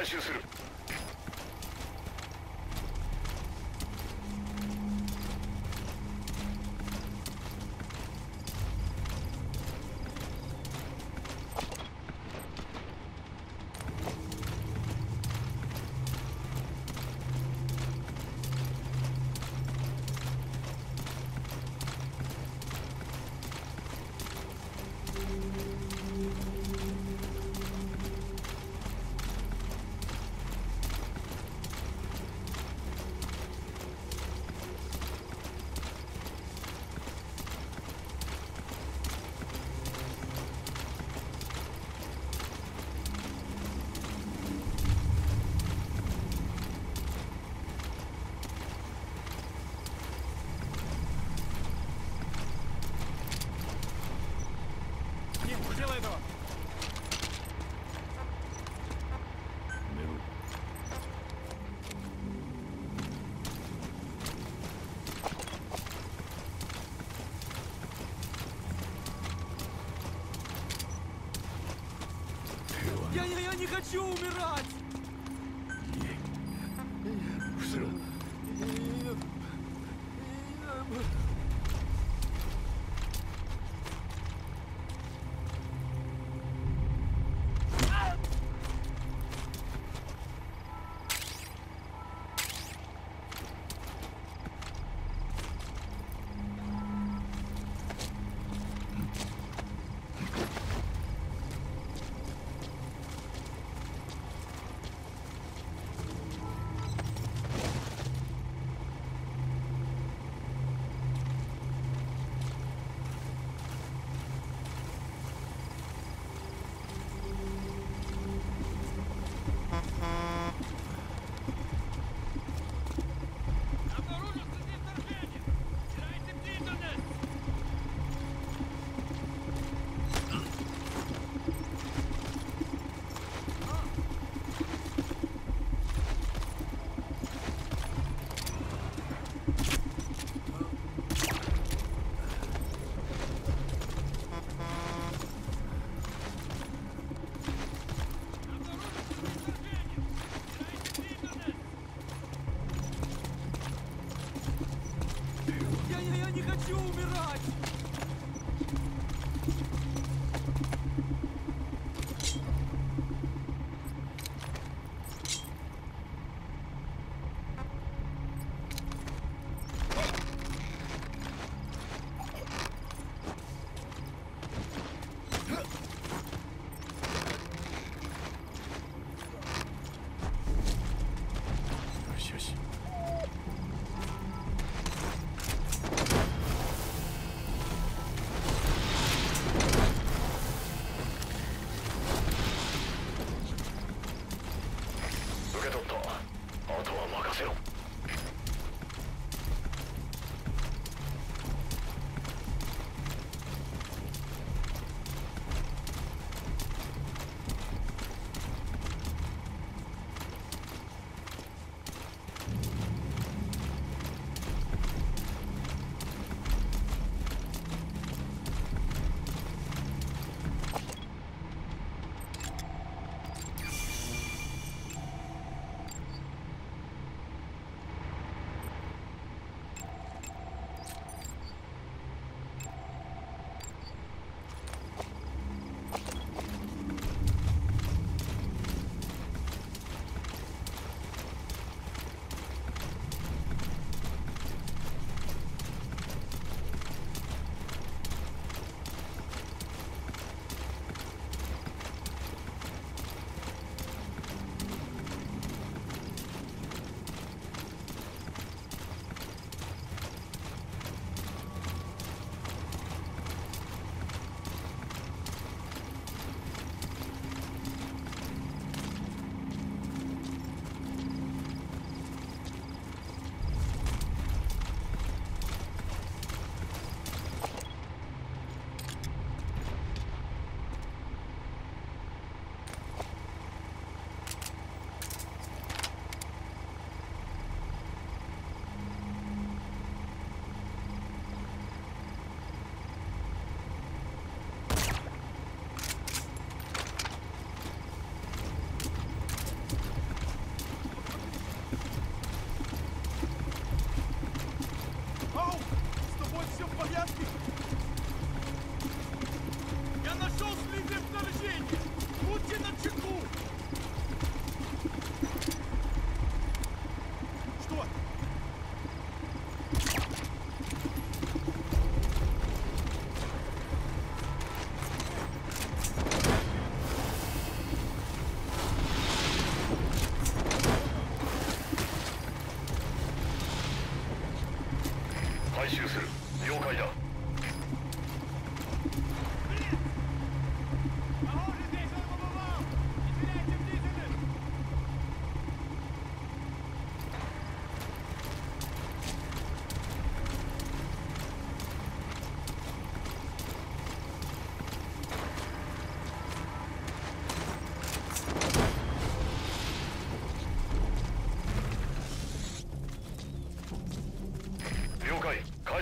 回収する。Look. ルドと。тобой все в порядке? Я нашел следы вторжения! Будьте на чеку! Что? Спасибо, сэр. 了解だ。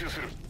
収す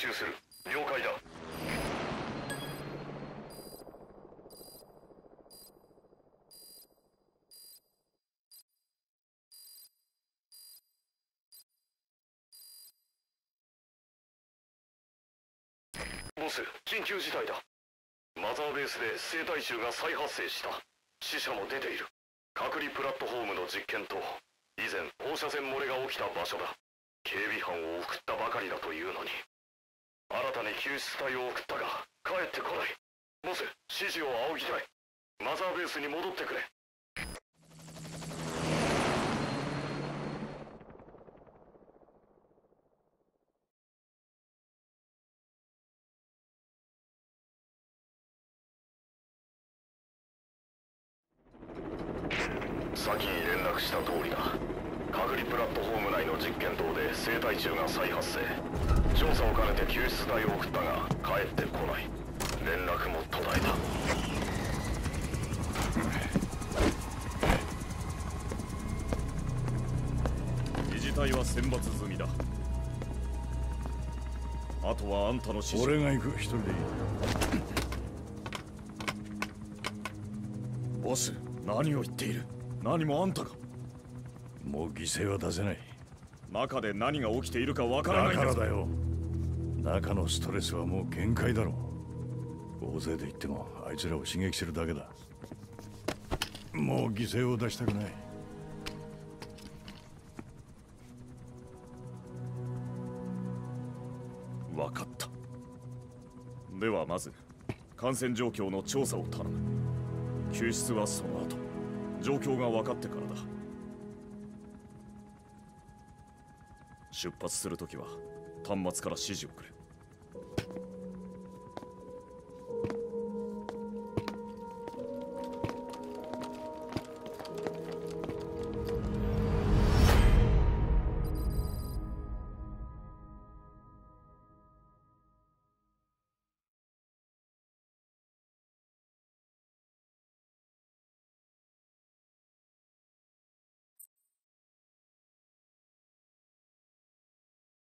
収する。了解だ。ボス緊急事態だ。マザーベースで生体臭が再発生した。死者も出ている。隔離プラットフォームの実験と以前放射線漏れが起きた場所だ。警備班を送ったばかりだというのに。新たに救出隊を送ったが帰ってこない。ボス指示を仰ぎたいマザーベースに戻ってくれ先に連絡した通りだ隔離プラットフォーム内の実験棟で生体虫が再発生調査を兼ねて救出隊を送ったが帰ってこない連絡も途絶えた自治体は選抜済みだ。あとはあんたの指示。俺が行く。一人でいい。ボス何を言っている？何もあんたがもう犠牲は出せない。中で何が起きているかわからなだいんだからだよ。中のストレスはもう限界だろ大勢で言ってもあいつらを刺激するだけだ。もう犠牲を出したくないまず感染状況の調査を頼む。救出はその後。状況が分かってからだ。出発するときは端末から指示をくれ。